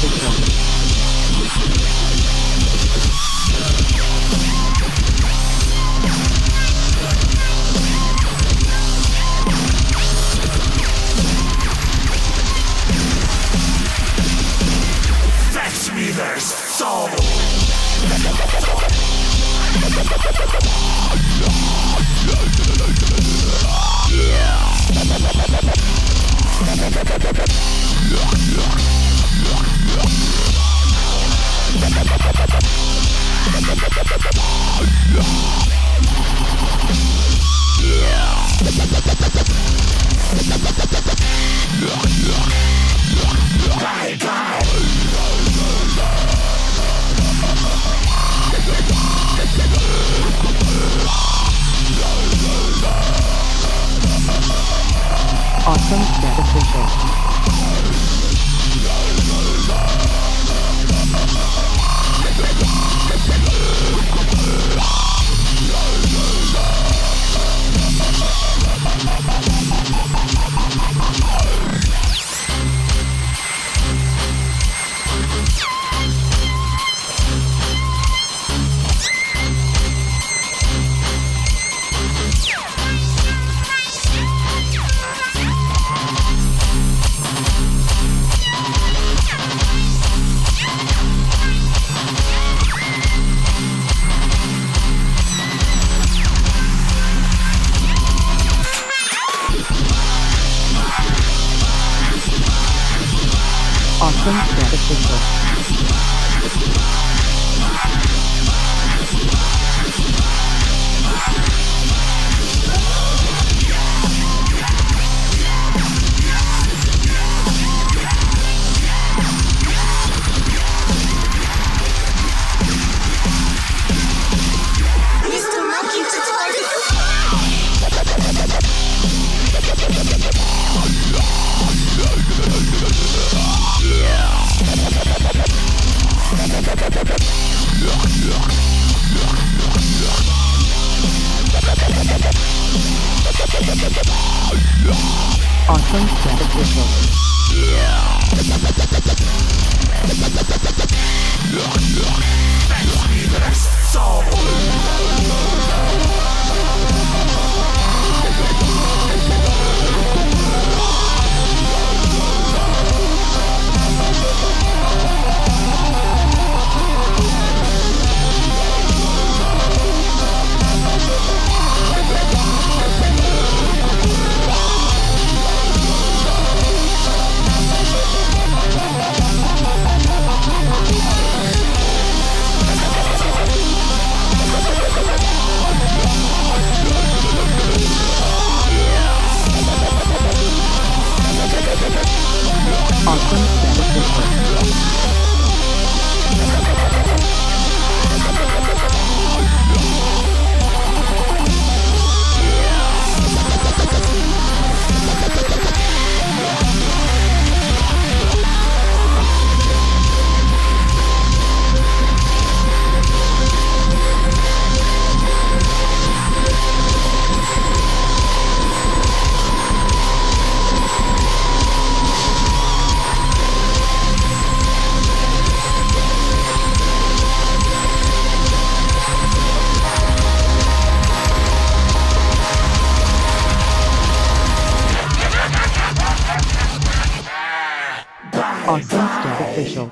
Conexão. awesome meditation. Awesome Set Official. Mr. Awesome Set Official. Awesome Official.